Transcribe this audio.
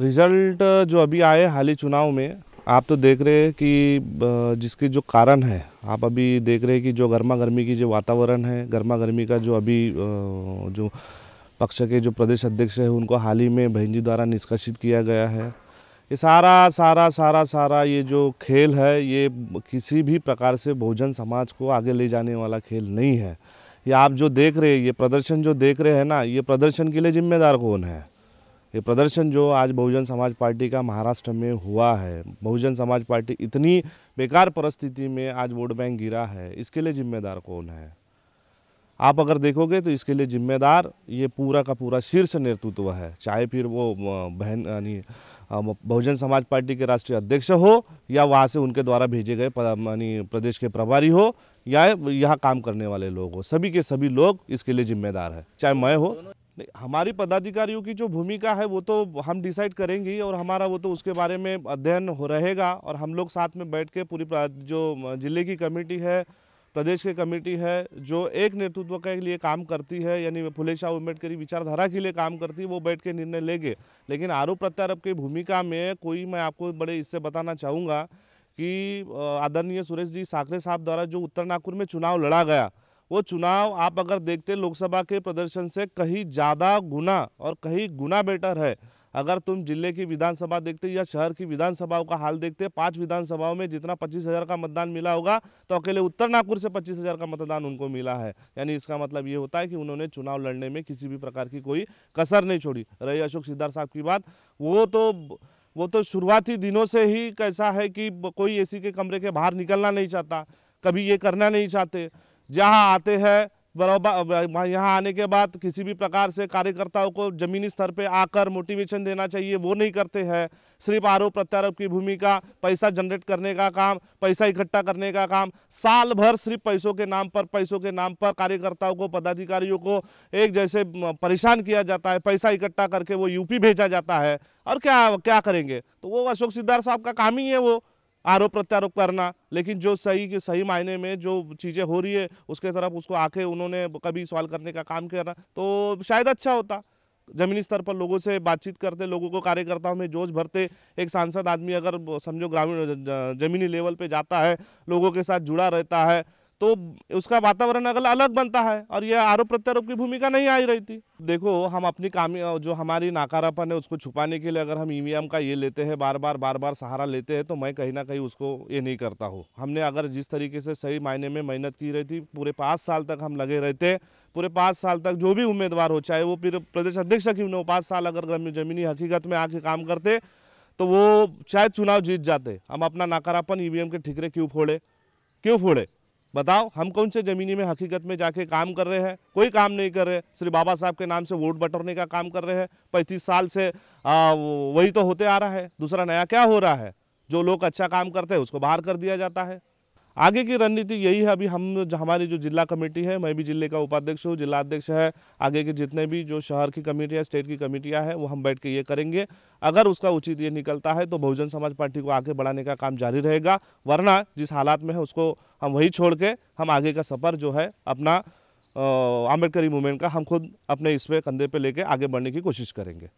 Result जो अभी आए हाल ही चुनाव में, आप तो देख रहे हैं कि जिसके जो कारण है, आप अभी देख रहे हैं कि जो गर्मा गर्मी की जो वातावरण है गर्मा गर्मी का जो अभी जो पक्ष के जो प्रदेश अध्यक्ष हैं, उनको हाल ही में बहन जी द्वारा निष्कासित किया गया है। ये सारा सारा सारा सारा ये जो खेल है, ये किसी भी प्रकार से बहुजन समाज को आगे ले जाने वाला खेल नहीं है। ये आप जो देख रहे हैं, ये प्रदर्शन जो देख रहे हैं ना, ये प्रदर्शन के लिए जिम्मेदार कौन है? ये प्रदर्शन जो आज बहुजन समाज पार्टी का महाराष्ट्र में हुआ है। बहुजन समाज पार्टी इतनी बेकार परिस्थिति में आज वोट बैंक गिरा है। इसके लिए जिम्मेदार कौन है? आप अगर देखोगे तो इसके लिए जिम्मेदार ये पूरा का पूरा शीर्ष नेतृत्व है। चाहे फिर वो बहन, यानी बहुजन समाज पार्टी के राष्ट्रीय अध्यक्ष हो या वहाँ से उनके द्वारा भेजे गए यानी, प्रदेश के प्रभारी हो या यहाँ काम करने वाले लोग हो। सभी के सभी लोग इसके लिए जिम्मेदार है। चाहे मैं हो हमारी पदाधिकारियों की जो भूमिका है, वो तो हम डिसाइड करेंगे और हमारा वो तो उसके बारे में अध्ययन हो रहेगा और हम लोग साथ में बैठ के पूरी जो ज़िले की कमेटी है, प्रदेश की कमेटी है, जो एक नेतृत्व के लिए काम करती है, यानी फुले शाह अम्बेडकरी विचारधारा के लिए काम करती है, वो बैठ के निर्णय लेंगे। लेकिन आरोप प्रत्यारोप की भूमिका में कोई, मैं आपको बड़े इससे बताना चाहूँगा कि आदरणीय सुरेश जी साकरे साहब द्वारा जो उत्तर नागपुर में चुनाव लड़ा गया वो चुनाव आप अगर देखते लोकसभा के प्रदर्शन से कहीं ज़्यादा गुना और कहीं गुना बेटर है। अगर तुम ज़िले की विधानसभा देखते या शहर की विधानसभाओं का हाल देखते पाँच विधानसभाओं में जितना पच्चीस हज़ार का मतदान मिला होगा तो अकेले उत्तर नागपुर से पच्चीस हज़ार का मतदान उनको मिला है। यानी इसका मतलब ये होता है कि उन्होंने चुनाव लड़ने में किसी भी प्रकार की कोई कसर नहीं छोड़ी। रही अशोक सिद्धार्थ साहब की बात, वो तो वो तो शुरुआती दिनों से ही कैसा है कि कोई एसी के कमरे के बाहर निकलना नहीं चाहता, कभी ये करना नहीं चाहते। जहाँ आते हैं बराबर यहाँ आने के बाद किसी भी प्रकार से कार्यकर्ताओं को जमीनी स्तर पे आकर मोटिवेशन देना चाहिए, वो नहीं करते हैं। सिर्फ़ आरोप प्रत्यारोप की भूमिका, पैसा जनरेट करने का काम, पैसा इकट्ठा करने का काम। साल भर सिर्फ़ पैसों के नाम पर, पैसों के नाम पर कार्यकर्ताओं को, पदाधिकारियों को एक जैसे परेशान किया जाता है, पैसा इकट्ठा करके वो यूपी भेजा जाता है। और क्या क्या करेंगे? तो वो अशोक सिद्धार्थ साहब का काम ही है वो। आरोप प्रत्यारोप करना, लेकिन जो सही सही मायने में जो चीज़ें हो रही है, उसके तरफ़ उसको आके उन्होंने कभी सवाल करने का काम किया तो शायद अच्छा होता। जमीनी स्तर पर लोगों से बातचीत करते, लोगों को कार्यकर्ताओं में जोश भरते, एक सांसद आदमी अगर समझो ग्रामीण जमीनी लेवल पे जाता है, लोगों के साथ जुड़ा रहता है तो उसका वातावरण अगल अलग बनता है और यह आरोप प्रत्यारोप की भूमिका नहीं आई रही थी। देखो, हम अपनी काम, जो हमारी नाकारापन है उसको छुपाने के लिए अगर हम ईवीएम का ये लेते हैं बार बार बार बार सहारा लेते हैं तो मैं कहीं ना कहीं उसको ये नहीं करता हूँ। हमने अगर जिस तरीके से सही मायने में मेहनत की रही थी, पूरे पाँच साल तक हम लगे रहते पूरे पाँच साल तक जो भी उम्मीदवार हो, चाहे वो फिर प्रदेश अध्यक्ष क्यों न हो, पाँच साल अगर जमीनी हकीकत में आके काम करते तो वो शायद चुनाव जीत जाते। हम अपना नाकारापन ई के ठिकरे क्यों फोड़े? क्यों फोड़े? बताओ हम कौन से ज़मीनी में हकीकत में जाके काम कर रहे हैं? कोई काम नहीं कर रहे। श्री बाबा साहब के नाम से वोट बटोरने का काम कर रहे हैं। पैंतीस साल से आ, वही तो होते आ रहा है। दूसरा नया क्या हो रहा है? जो लोग अच्छा काम करते हैं उसको बाहर कर दिया जाता है। आगे की रणनीति यही है, अभी हम हमारी जो जिला कमेटी है, मैं भी ज़िले का उपाध्यक्ष हूँ, जिला अध्यक्ष है, आगे के जितने भी जो शहर की कमेटी है, स्टेट की कमेटियाँ हैं, वो हम बैठ के ये करेंगे। अगर उसका उचित ये निकलता है तो बहुजन समाज पार्टी को आगे बढ़ाने का काम जारी रहेगा, वरना जिस हालात में है, उसको हम वही छोड़ के हम आगे का सफ़र जो है, अपना आम्बेडकरी मूवमेंट का हम खुद अपने इस पे कंधे पे लेके आगे बढ़ने की कोशिश करेंगे।